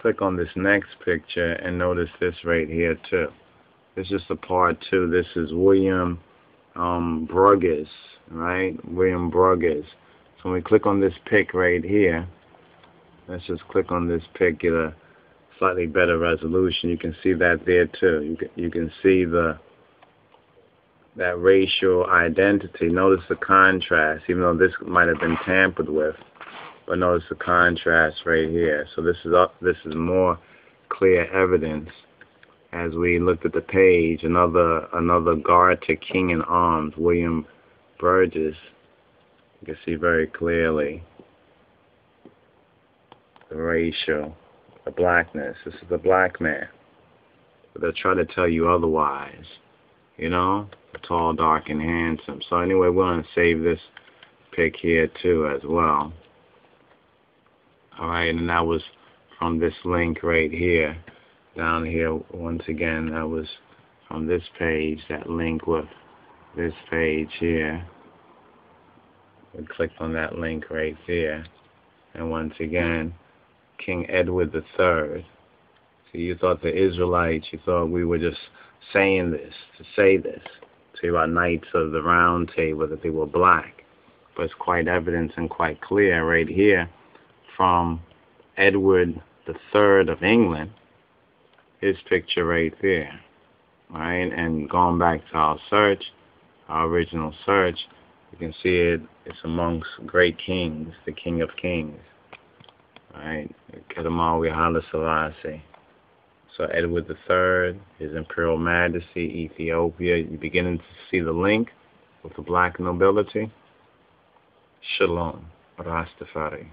click on this next picture and notice this right here too. This is the part two. This is William um, Bruges, right? William Bruges. So when we click on this pic right here, let's just click on this pic, get a slightly better resolution. You can see that there too. You can, you can see the that racial identity. Notice the contrast, even though this might have been tampered with. But notice the contrast right here. So this is up, this is more clear evidence as we looked at the page. Another another Garter King in Arms, William Bruges. You can see very clearly the racial, the blackness. This is the black man. But they'll try to tell you otherwise. You know? Tall, dark, and handsome. So anyway, we're going to save this pic here too as well. Alright, and that was from this link right here. Down here, once again, that was from this page, that link with this page here. We clicked on that link right there. And once again, King Edward III. So you thought the Israelites, you thought we were just saying this, to say this, to our knights of the round table, that they were black. But it's quite evident and quite clear right here from Edward III of England, his picture right there. Right? And going back to our search, our original search, you can see it, it's amongst great kings, the King of Kings. Right? Kedamawi Haile Selassie. So Edward III, His Imperial Majesty, Ethiopia. You're beginning to see the link with the black nobility. Shalom, Rastafari.